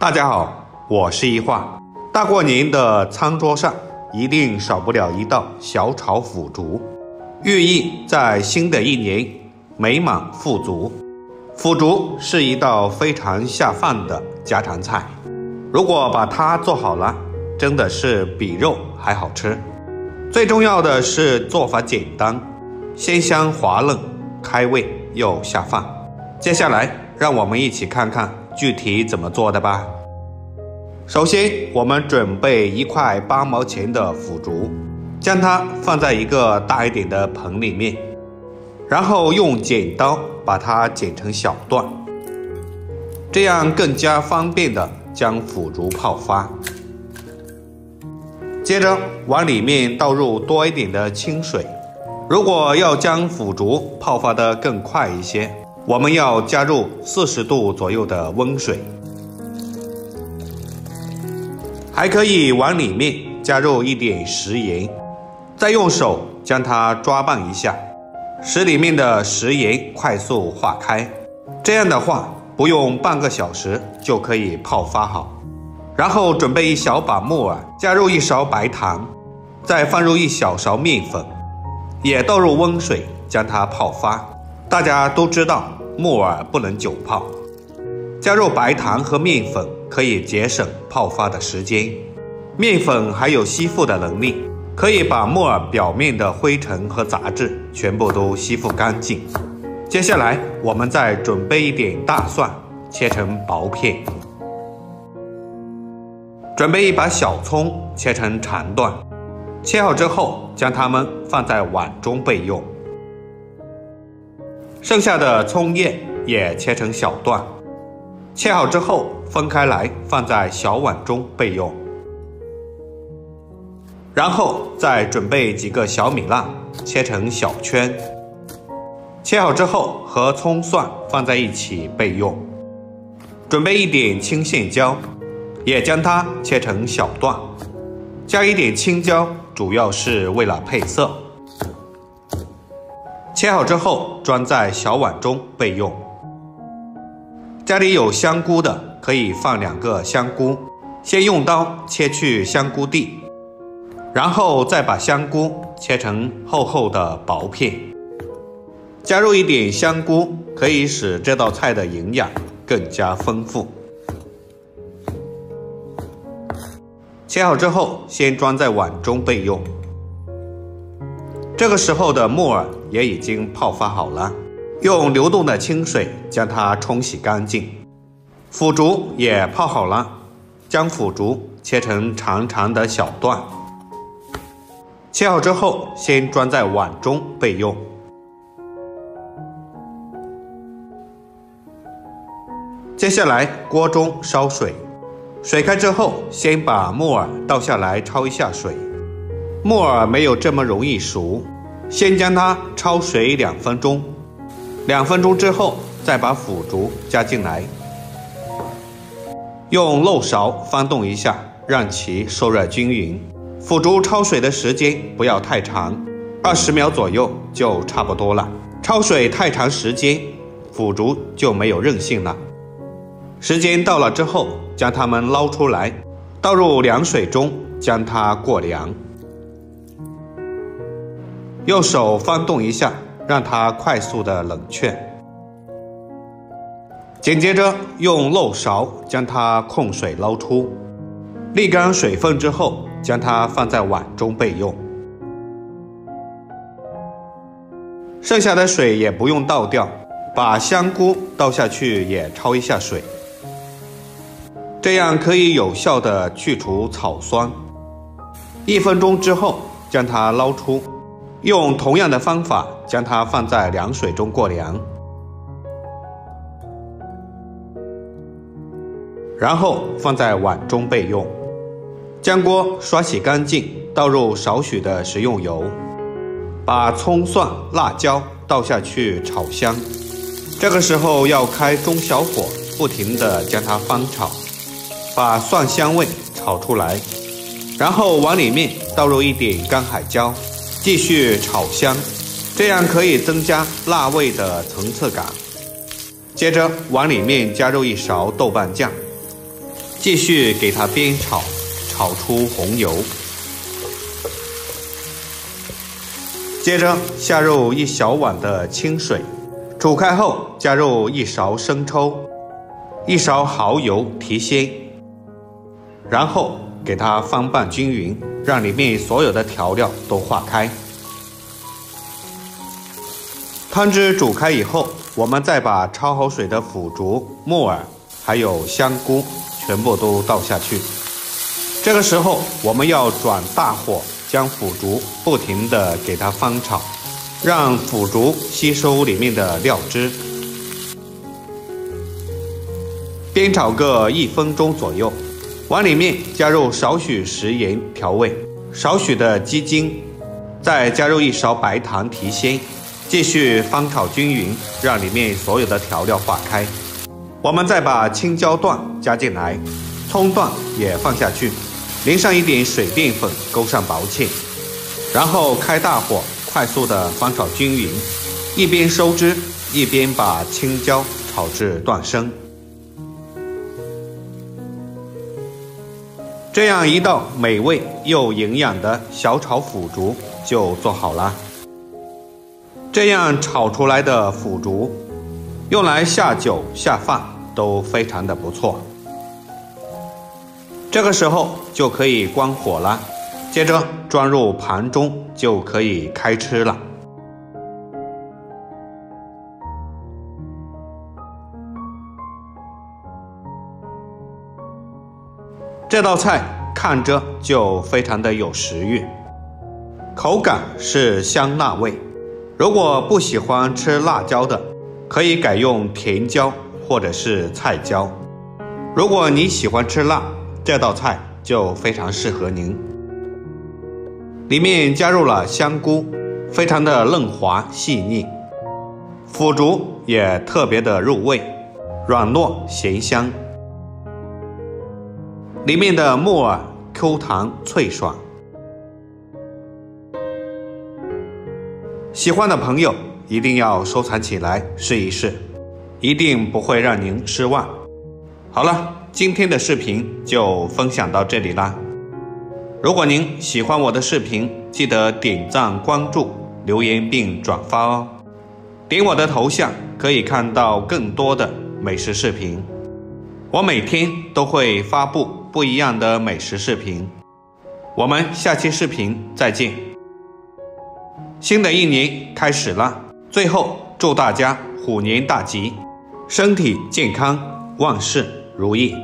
大家好，我是一画。大过年的餐桌上，一定少不了一道小炒腐竹，寓意在新的一年美满富足。腐竹是一道非常下饭的家常菜，如果把它做好了，真的是比肉还好吃。最重要的是做法简单，鲜香滑嫩，开胃又下饭。接下来，让我们一起看看具体怎么做的吧。首先，我们准备一块八毛钱的腐竹，将它放在一个大一点的盆里面，然后用剪刀把它剪成小段，这样更加方便的将腐竹泡发。接着往里面倒入多一点的清水，如果要将腐竹泡发的更快一些。我们要加入四十度左右的温水，还可以往里面加入一点食盐，再用手将它抓拌一下，使里面的食盐快速化开。这样的话，不用半个小时就可以泡发好。然后准备一小把木耳，加入一勺白糖，再放入一小勺面粉，也倒入温水将它泡发。大家都知道。木耳不能久泡，加入白糖和面粉可以节省泡发的时间。面粉还有吸附的能力，可以把木耳表面的灰尘和杂质全部都吸附干净。接下来，我们再准备一点大蒜，切成薄片。准备一把小葱，切成长段。切好之后，将它们放在碗中备用。剩下的葱叶也切成小段，切好之后分开来放在小碗中备用。然后再准备几个小米辣，切成小圈，切好之后和葱蒜放在一起备用。准备一点青线椒，也将它切成小段，加一点青椒，主要是为了配色。切好之后，装在小碗中备用。家里有香菇的，可以放两个香菇，先用刀切去香菇蒂，然后再把香菇切成厚厚的薄片。加入一点香菇，可以使这道菜的营养更加丰富。切好之后，先装在碗中备用。这个时候的木耳也已经泡发好了，用流动的清水将它冲洗干净。腐竹也泡好了，将腐竹切成长长的小段。切好之后，先装在碗中备用。接下来，锅中烧水，水开之后，先把木耳倒下来焯一下水。木耳没有这么容易熟，先将它焯水两分钟，两分钟之后再把腐竹加进来，用漏勺翻动一下，让其受热均匀。腐竹焯水的时间不要太长，二十秒左右就差不多了。焯水太长时间，腐竹就没有韧性了。时间到了之后，将它们捞出来，倒入凉水中，将它过凉。用手翻动一下，让它快速的冷却。紧接着用漏勺将它控水捞出，沥干水分之后，将它放在碗中备用。剩下的水也不用倒掉，把香菇倒下去也焯一下水，这样可以有效的去除草酸。一分钟之后，将它捞出。用同样的方法将它放在凉水中过凉，然后放在碗中备用。将锅刷洗干净，倒入少许的食用油，把葱蒜辣椒倒下去炒香。这个时候要开中小火，不停的将它翻炒，把蒜香味炒出来。然后往里面倒入一点干海椒。继续炒香，这样可以增加辣味的层次感。接着往里面加入一勺豆瓣酱，继续给它煸炒，炒出红油。接着下入一小碗的清水，煮开后加入一勺生抽，一勺蚝油提鲜，然后给它翻拌均匀，让里面所有的调料都化开。汤汁煮开以后，我们再把焯好水的腐竹、木耳还有香菇全部都倒下去。这个时候我们要转大火。将腐竹不停地给它翻炒，让腐竹吸收里面的料汁。煸炒个一分钟左右，碗里面加入少许食盐调味，少许的鸡精，再加入一勺白糖提鲜，继续翻炒均匀，让里面所有的调料化开。我们再把青椒段加进来，葱段也放下去。淋上一点水淀粉，勾上薄芡，然后开大火，快速的翻炒均匀，一边收汁，一边把青椒炒至断生。这样一道美味又营养的小炒腐竹就做好了。这样炒出来的腐竹，用来下酒下饭都非常的不错。这个时候就可以关火了，接着装入盘中就可以开吃了。这道菜看着就非常的有食欲，口感是香辣味。如果不喜欢吃辣椒的，可以改用甜椒或者是菜椒。如果你喜欢吃辣，这道菜就非常适合您，里面加入了香菇，非常的嫩滑细腻，腐竹也特别的入味，软糯咸香，里面的木耳 Q 弹脆爽，喜欢的朋友一定要收藏起来试一试，一定不会让您失望。好了。今天的视频就分享到这里啦！如果您喜欢我的视频，记得点赞、关注、留言并转发哦。点我的头像可以看到更多的美食视频，我每天都会发布不一样的美食视频。我们下期视频再见！新的一年开始了，最后祝大家虎年大吉，身体健康，万事。如意。